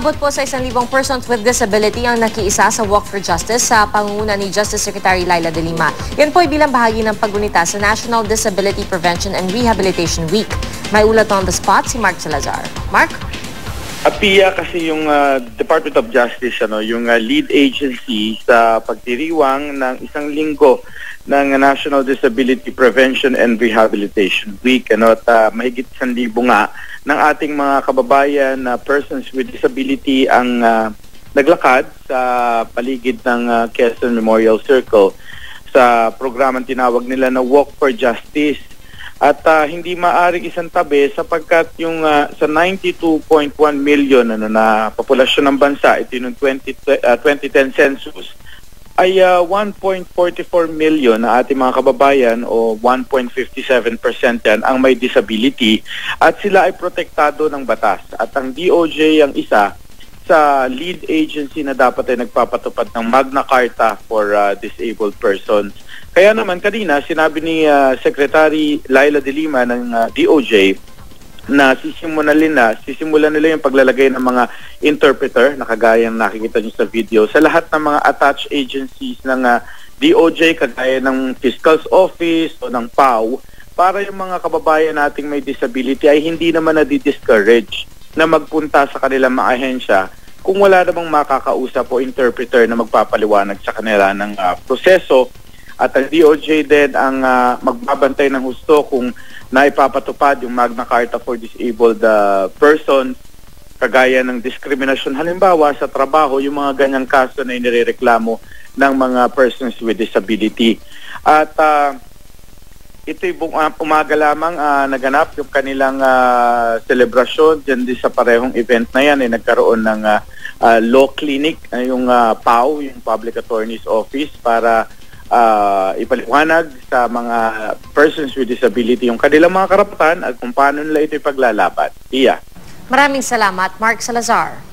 Umabot po sa isang libong persons with disability ang nakiisa sa Walk for Justice sa pangunguna ni Justice Secretary Laila De Lima. Yan po ay bilang bahagi ng pagunita sa National Disability Prevention and Rehabilitation Week. May ulat on the spot si Mark Salazar. Mark? APIA kasi yung ah, Department of Justice ano, yung ah, lead agency sa pagdiriwang ng isang linggo ng National Disability Prevention and Rehabilitation Week ano at ah, mahigit isang libo nga ng ating mga kababayan na persons with disability ang ah, naglakad sa paligid ng ah, Quezon Memorial Circle. Sa programang tinawag nila na Walk for Justice at ah, hindi maaring isang tabi sapagkat yung ah, sa 92.1 million ano na populasyon ng bansa ito yung 20, ah, 2010 census ay ah, 1.44 million na ating mga kababayan o 1.57% yan ang may disability at sila ay protektado ng batas at ang DOJ ang isa sa lead agency na dapat ay nagpapatupad ng Magna Carta for ah, disabled persons. Kaya naman kanina sinabi ni ah, Secretary Laila De Lima ng ah, DOJ na sisimulan nila, sisimulan nila yung paglalagay ng mga interpreter na kagaya ng nakikita niyo sa video sa lahat ng mga attached agencies ng ah, DOJ kagaya ng Fiscal's Office o ng PAW para yung mga kababayan nating may disability ay hindi naman na-discourage na magpunta sa kanilang mga ahensya kung wala namang makakausap o interpreter na magpapaliwanag sa kanila ng ah, proseso at ang DOJ din ang ah, magbabantay ng husto kung naipapatupad yung Magna Carta for Disabled ah, Persons kagaya ng diskriminasyon. Halimbawa sa trabaho yung mga ganyang kaso na inireklamo ng mga persons with disability. At ah, ito'y bu- ah, umaga lamang ah, naganap yung kanilang ah, selebrasyon dyan din sa parehong event na yan. Ay nagkaroon ng ah, ah, law clinic ah, yung ah, PAW, yung Public Attorney's Office para ah, ipaliwanag sa mga persons with disability yung kanilang mga karapatan at kung paano nila ito ipaglalaban. Iya. Maraming salamat, Mark Salazar.